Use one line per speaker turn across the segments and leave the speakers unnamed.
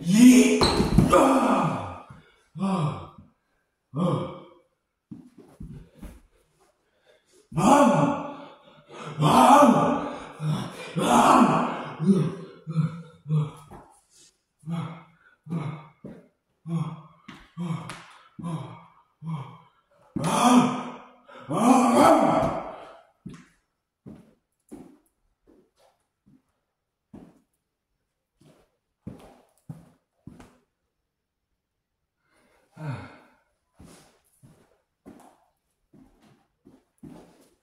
이, 아, 아, 아, 마마, 마마, 마마,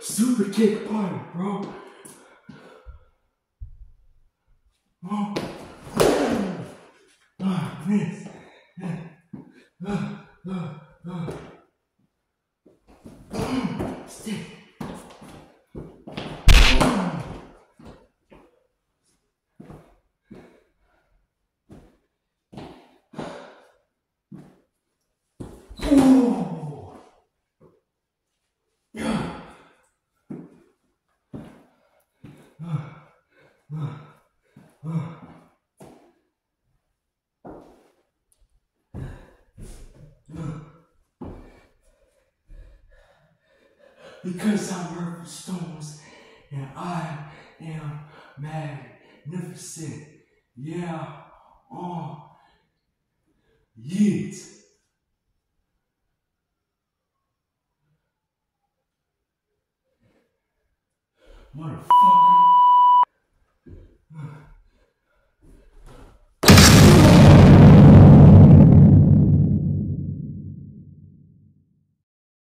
super kick party, bro. Oh. Ah. confidence. Because I'm Murphy Stones and I am magnificent. Yeah, oh, yeet. Motherfucker.